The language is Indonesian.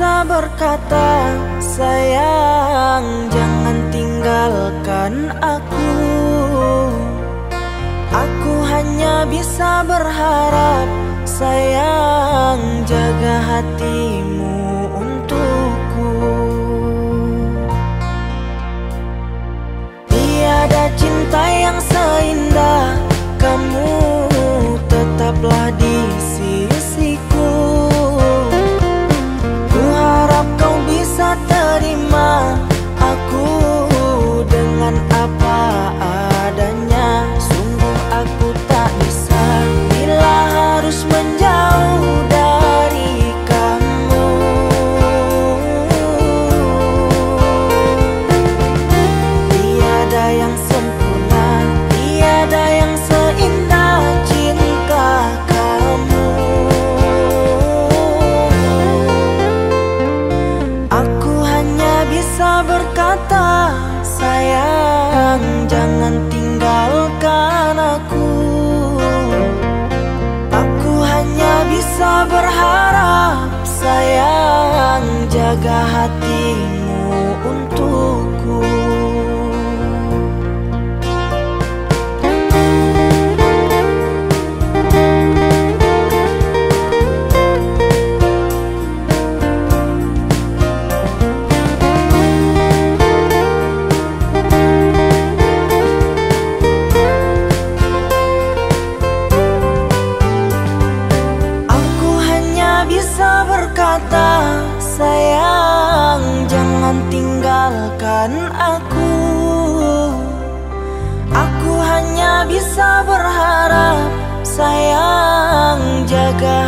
bisa berkata Sayang jangan tinggalkan aku. Aku hanya bisa berharap Sayang jaga hatimu jangan tinggalkan aku. Aku hanya bisa berharap Sayang jaga hatimu untukku jangan tinggalkan aku. Aku hanya bisa berharap Sayang jaga